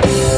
you